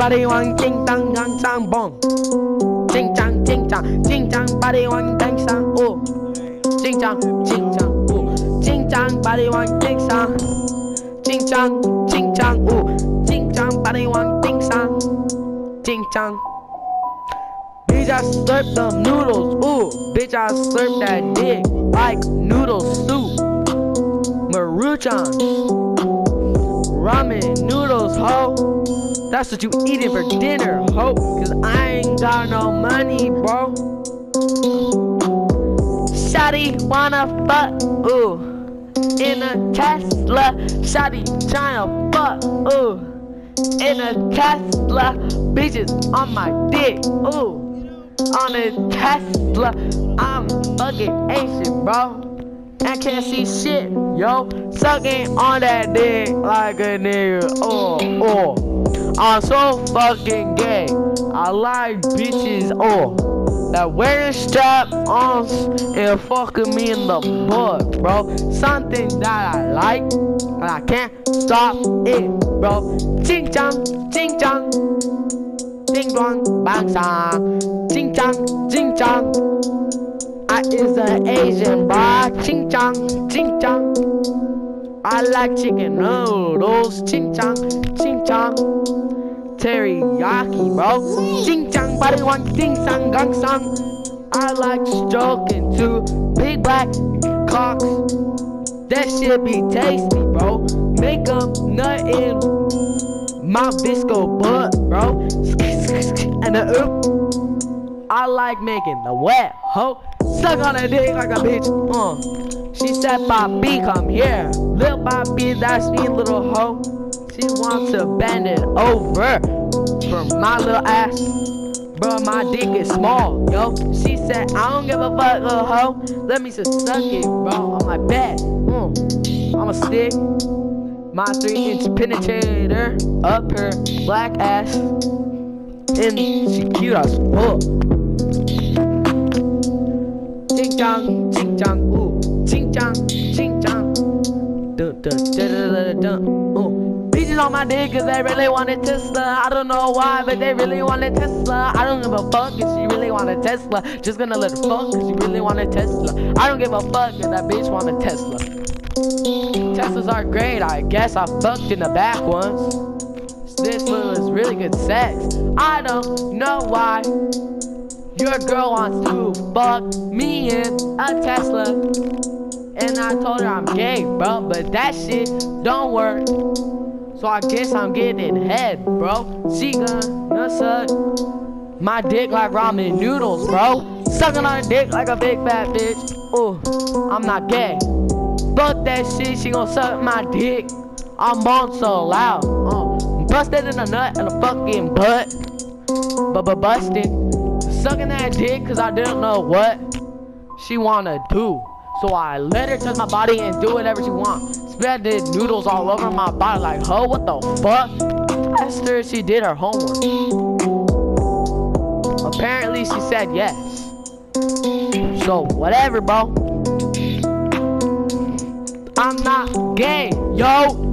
body one ding dang gang sang bong. Ding dang ding dang ding dang body one ding sang oh. Ding dang ding dang oh. Ding dang body one ding sang. Ding dang ding dang oh. Ding dang body one ding sang. Ding dang. Bitch, I slurp them noodles, ooh. Bitch, I slurp that dick like noodle soup. Maruchan. Ramen noodles, ho. That's what you eating for dinner, ho. Cause I ain't got no money, bro. Shotty wanna fuck, ooh. In a Tesla, Shotty tryna fuck, ooh. In a Tesla, bitches on my dick, ooh. On a Tesla, I'm fucking ancient, bro. I can't see shit, yo. Sucking on that dick like a nigga, oh, oh. I'm so fucking gay. I like bitches oh that wearing strap ons and fucking me in the butt, bro. Something that I like and I can't stop it, bro. Ching chang, ching chang, ding dong, bang sang, ching chang, ching chang. I is an Asian, bro. Ching chang, ching chang. I like chicken noodles, ching chang, ching chang teriyaki, bro. Ching chang, body one, ding sang, gang sang. I like stroking two big black cocks. That shit be tasty, bro. Make nut in my visco butt, bro. And the oop. I like making the wet hoe suck on a dick like a bitch. Uh. She said, Bobby, come here. Little Bobby, that's me, little hoe. She wants to bend it over for my little ass. Bro, my dick is small, yo. She said, I don't give a fuck, little hoe. Let me just suck it, bro, on my bed. Mm. I'ma stick. My three inch penetrator up her black ass. And she cute as fuck. Ching chong, ching chong, ooh. On my cause they really wanted Tesla. I don't know why, but they really want a Tesla. I don't give a fuck if she really want a Tesla. Just gonna let her fuck cause she really want a Tesla. I don't give a fuck if that bitch want a Tesla. Teslas are great, I guess I fucked in the back once. This was really good sex. I don't know why. Your girl wants to fuck me in a Tesla. And I told her I'm gay, bro, but that shit don't work. So I guess I'm getting head, bro. She gonna suck my dick like ramen noodles, bro. Sucking on a dick like a big fat bitch. Ooh, I'm not gay. Fuck that shit, she gonna suck my dick. I'm on so loud. Uh, busted in the nut and a fucking butt. But but busted. Sucking that dick cause I didn't know what she wanna do. So I let her touch my body and do whatever she wants. Spread the noodles all over my body like, ho, what the fuck? Asked her she did her homework. Apparently she said yes. So whatever, bro. I'm not gay, yo.